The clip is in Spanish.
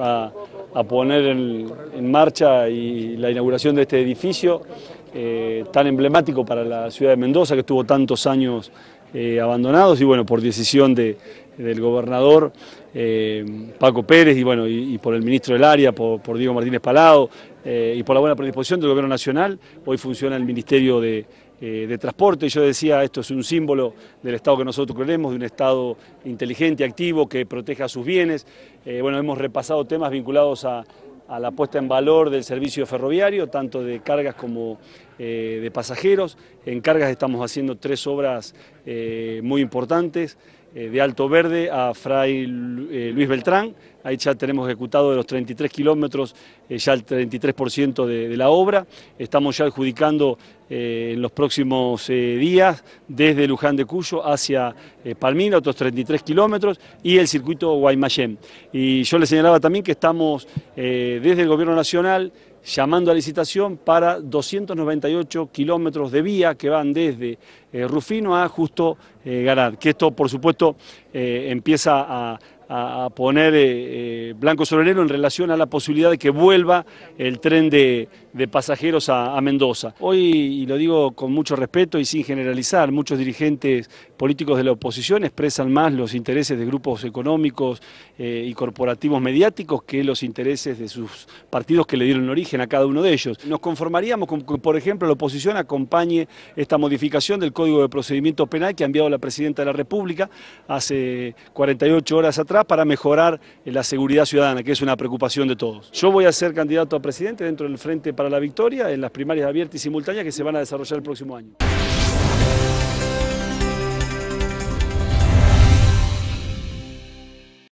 A, poner en, marcha y la inauguración de este edificio eh, tan emblemático para la ciudad de Mendoza que estuvo tantos años eh, abandonados y bueno, por decisión del gobernador eh, Paco Pérez y bueno, y, por el ministro del área, por, Diego Martínez Palado y por la buena predisposición del gobierno nacional, hoy funciona el Ministerio de, de Transporte. Yo decía, esto es un símbolo del Estado que nosotros queremos, de un Estado inteligente, activo, que proteja sus bienes. bueno, hemos repasado temas vinculados a, a la puesta en valor del servicio ferroviario, tanto de cargas como eh, de pasajeros. En cargas estamos haciendo tres obras eh, muy importantes, eh, de Alto Verde a Fray Luis Beltrán, ahí ya tenemos ejecutado de los 33 kilómetros ya el 33% de, de, la obra, estamos ya adjudicando en los próximos días desde Luján de Cuyo hacia Palmira, otros 33 kilómetros, y el circuito Guaymallén. Y yo le señalaba también que estamos desde el Gobierno Nacional llamando a licitación para 298 kilómetros de vía que van desde eh, Rufino a Justo eh, Garad, que esto por supuesto eh, empieza a, poner eh, blanco sobre negro en relación a la posibilidad de que vuelva el tren de, pasajeros a, Mendoza. Hoy, y lo digo con mucho respeto y sin generalizar, muchos dirigentes políticos de la oposición expresan más los intereses de grupos económicos eh, y corporativos mediáticos que los intereses de sus partidos que le dieron origen a cada uno de ellos. Nos conformaríamos con que, por ejemplo, la oposición acompañe esta modificación del Código de Procedimiento Penal que ha enviado la Presidenta de la República hace 48 horas atrás para mejorar la seguridad ciudadana, que es una preocupación de todos. Yo voy a ser candidato a presidente dentro del Frente para la Victoria en las primarias abiertas y simultáneas que se van a desarrollar el próximo año.